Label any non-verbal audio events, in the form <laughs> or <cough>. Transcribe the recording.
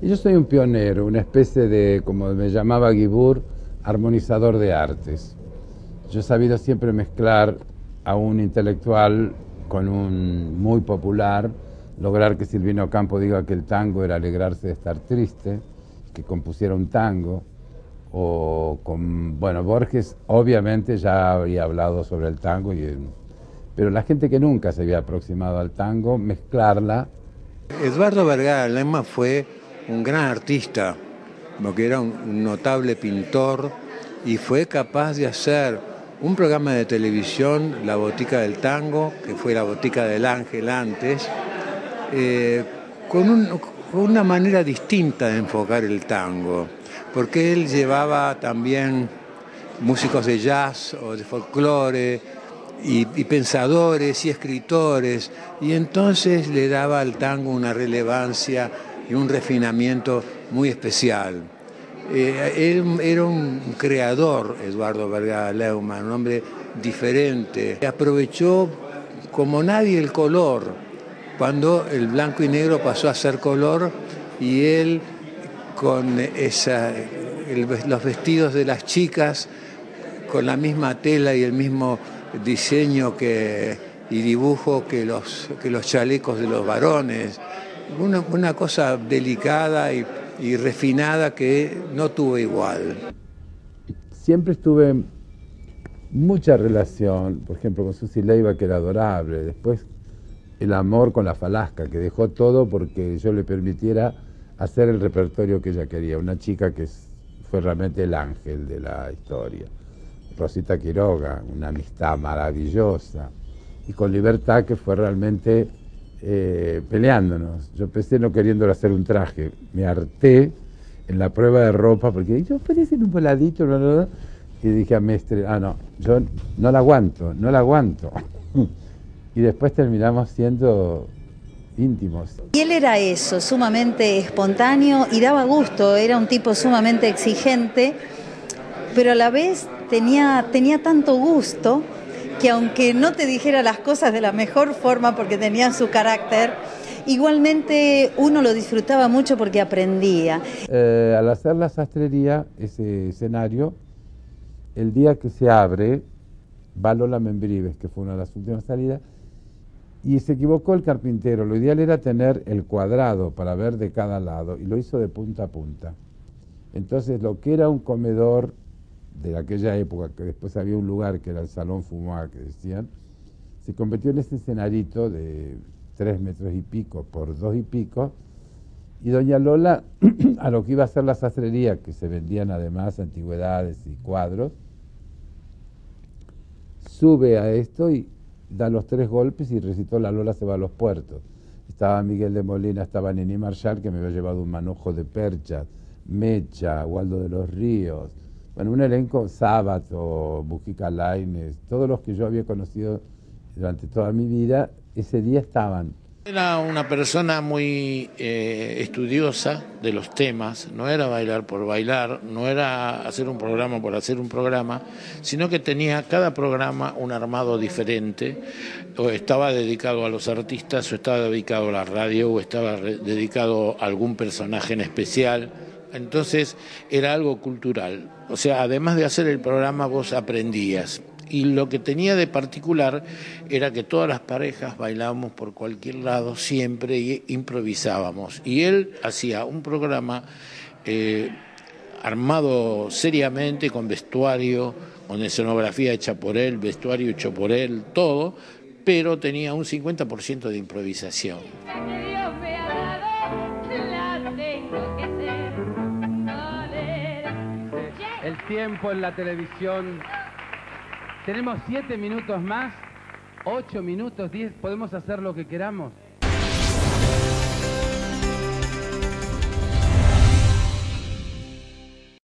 Yo soy un pionero, una especie de, como me llamaba Guibur, armonizador de artes. Yo he sabido siempre mezclar a un intelectual con un muy popular, lograr que Silvino Campo diga que el tango era alegrarse de estar triste, que compusiera un tango, o con, bueno, Borges obviamente ya había hablado sobre el tango, y, pero la gente que nunca se había aproximado al tango, mezclarla. Eduardo Vergara Lema fue un gran artista, porque era un notable pintor y fue capaz de hacer un programa de televisión, La Botica del Tango, que fue la Botica del Ángel antes, eh, con, una manera distinta de enfocar el tango, porque él llevaba también músicos de jazz o de folclore y, y, pensadores y escritores, y entonces le daba al tango una relevancia y un refinamiento muy especial. Eh, era un creador, Eduardo Vergara Leumann, un hombre diferente. Aprovechó como nadie el color, cuando el blanco y negro pasó a ser color y él con los vestidos de las chicas, con la misma tela y el mismo diseño y dibujo que los chalecos de los varones una, cosa delicada y, refinada que no tuvo igual. Siempre estuve mucha relación, por ejemplo, con Susi Leiva, que era adorable, después el amor con la Falasca, que dejó todo porque yo le permitiera hacer el repertorio que ella quería, una chica que fue realmente el ángel de la historia. Rosita Quiroga, una amistad maravillosa, y con Libertad, que fue realmente eh, peleándonos. Yo empecé no queriendo hacer un traje, me harté en la prueba de ropa porque yo parece un voladito, y dije a Mestre, ah, no, yo no la aguanto, no la aguanto. <laughs> y después terminamos siendo íntimos. Y él era eso, sumamente espontáneo y daba gusto, era un tipo sumamente exigente, pero a la vez tenía, tenía tanto gusto que aunque no te dijera las cosas de la mejor forma porque tenía su carácter, igualmente uno lo disfrutaba mucho porque aprendía. Eh, al hacer la sastrería, ese escenario, el día que se abre, va Lola Membrives, que fue una de las últimas salidas, y se equivocó el carpintero. Lo ideal era tener el cuadrado para ver de cada lado, y lo hizo de punta a punta. Entonces, lo que era un comedor de aquella época, que después había un lugar que era el Salón Fumá, que decían, se convirtió en ese escenarito de tres metros y pico por dos y pico, y doña Lola, <clears throat> a lo que iba a ser la sastrería, que se vendían además antigüedades y cuadros, sube a esto y da los tres golpes y recitó La Lola se va a los puertos. Estaba Miguel de Molina, estaba Nini Marshall, que me había llevado un manojo de perchas, Mecha, Waldo de los Ríos, bueno, un elenco, Sábato, Mujica Laines, todos los que yo había conocido durante toda mi vida, ese día estaban. Era una persona muy eh, estudiosa de los temas, no era bailar por bailar, no era hacer un programa por hacer un programa, sino que tenía cada programa un armado diferente, o estaba dedicado a los artistas, o estaba dedicado a la radio, o estaba dedicado a algún personaje en especial entonces era algo cultural. O sea, además de hacer el programa, vos aprendías. Y lo que tenía de particular era que todas las parejas bailábamos por cualquier lado siempre y improvisábamos. Y él hacía un programa eh, armado seriamente, con vestuario, con escenografía hecha por él, vestuario hecho por él, todo, pero tenía un 50% de improvisación. El tiempo en la televisión. Tenemos siete minutos más, ocho minutos, diez, podemos hacer lo que queramos.